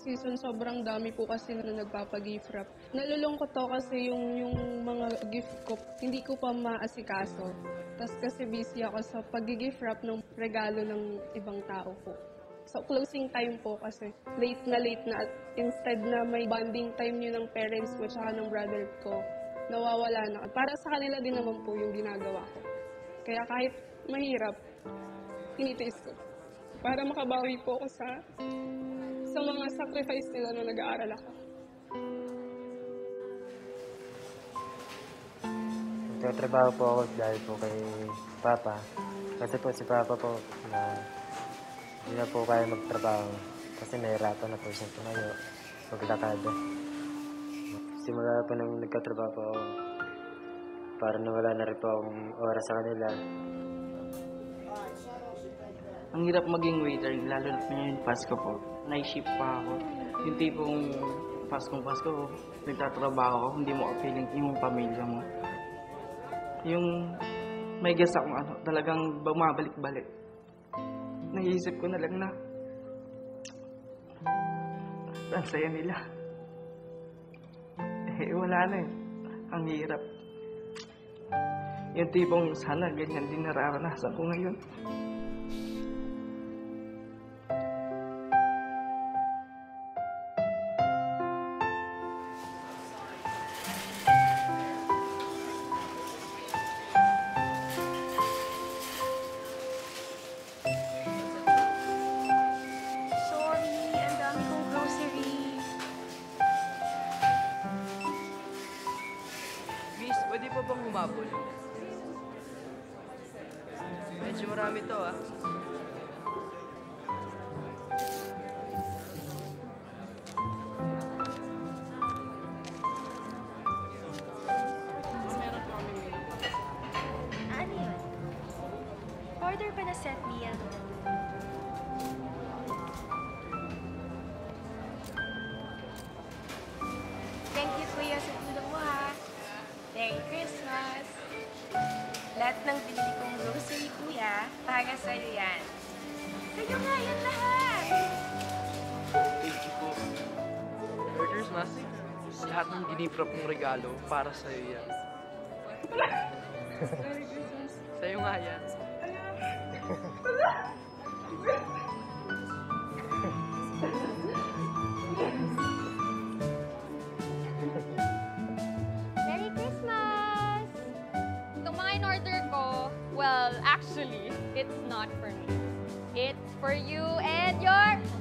season, sobrang dami po kasi na nagpapag-gift wrap. Nalulungkot to kasi yung, yung mga gift ko, hindi ko pa maasikaso. Tapos kasi busy ako sa pag-gift wrap ng regalo ng ibang tao po. So, closing time po kasi late na late na. At instead na may bonding time yun ng parents ko tsaka ng brother ko, nawawala na. Para sa kanila din naman po yung ginagawa ko. Kaya kahit mahirap, tinitiis ko. Para makabawi po ako sa sa mga sacrifice nila nung nag-aaral ako. Nagtatrabaho po ako dahil po kay Papa. Kasi po si Papa po na hindi na po kaya magtrabaho. Kasi nahirapan na po siya tumayo, maglakad. Simula po nang nagkatrabaho po ako, para nawala na rin po akong oras sa kanila. Ang hirap maging waiter, lalo na po yung Pasko po. Night shift pa ako. Yung tipong Paskong Pasko, nagtatrabaho ako, hindi mo feeling yung pamilya mo. Yung may guess akong ano, talagang bumabalik-balik. Naisip ko na lang na ang saya nila. Eh, wala na eh. Ang hirap. Yung tipong sana ganyan din nararanasan ko ngayon. Humabol? Medyo marami to ah. Ano? Order pa na set meal. Para sa'yo yan. Sa'yo nga yan lahat! Thank you po. Merry Christmas. Lahat ng ginifrap mong regalo para sa'yo yan. sa'yo nga yan. Merry Christmas! Itong mga in-order ko, well, actually, it's not for me. It's for you and your